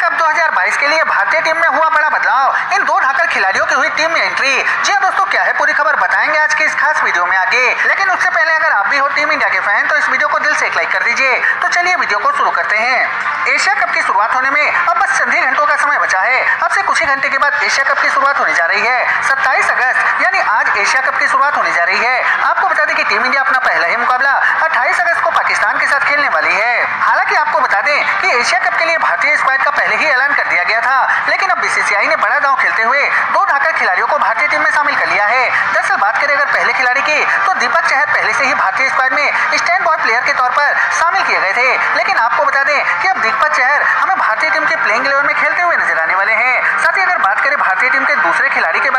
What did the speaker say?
Cup 2022 के लिए भारतीय टीम में हुआ बड़ा बदलाव। इन दो ढाकर खिलाड़ियों की हुई टीम में एंट्री जी हाँ दोस्तों, क्या है पूरी खबर बताएँगे आज के इस खास वीडियो में आगे। लेकिन उससे पहले अगर आप भी हो टीम इंडिया के फ़ैन तो इस वीडियो को दिल से एक लाइक कर दीजिए। तो चलिए वीडियो को शुरू करते हैं। एशिया कप की शुरुआत होने में अब बस चंदी घंटों का समय बचा है। अब से कुछ ही घंटे के बाद एशिया कप की शुरुआत होने जा रही है। सत्ताईस साथ खेलने वाली है। हालाँकि आपको बता दें कि एशिया कप के लिए भारतीय स्क्वाड का पहले ही ऐलान कर दिया गया था, लेकिन अब बीसीसीआई ने बड़ा दांव खेलते हुए दो ढाकर खिलाड़ियों को भारतीय टीम में शामिल कर लिया है। दरअसल बात करें अगर पहले खिलाड़ी की तो दीपक चहर पहले से ही भारतीय स्क्वाड में स्टैंड बॉय प्लेयर के तौर पर शामिल किए गए थे। लेकिन आपको बता दें कि अब दीपक चहर हमें भारतीय टीम के प्लेइंग इलेवन में खेलते हुए नज़र आने वाले हैं। साथ ही अगर बात करें भारतीय टीम के दूसरे खिलाड़ी के